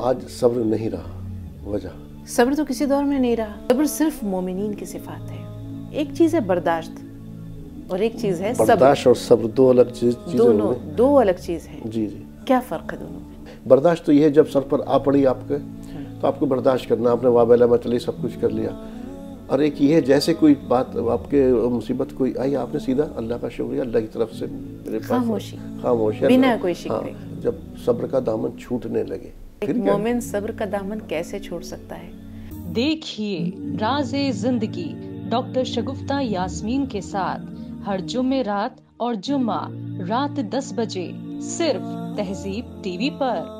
आज सब्र नहीं रहा वजह। सब्र तो किसी दौर में नहीं रहा। सब्र सिर्फ़ मोमिनीन की सिफात है। एक चीज़ है बर्दाश्त और एक चीज़ है बर्दाश्त और सब्र दो अलग चीज़ दोनों दो अलग चीज़ है। जी जी। क्या फ़र्क है दोनों में? बर्दाश्त तो ये है जब सर पर आ पड़ी आपके तो आपको बर्दाश्त करना आपने वाबेला मतली सब कुछ कर लिया। और एक ये है जैसे कोई बात आपके मुसीबत कोई आई आपने सीधा अल्लाह का शुक्रिया अल्लाह की तरफ़ से मेरे पास खामोशी। खामोशी। बिना कोई शिकवे। हाँ, जब सब्र का दामन छूटने लगे एक मोमिन सब्र का दामन कैसे छोड़ सकता है? देखिए राजे ज़िंदगी डॉक्टर शगुफ्ता यास्मीन के साथ हर जुम्मे रात और जुम्मा रात 10 बजे सिर्फ़ तहजीब टीवी पर।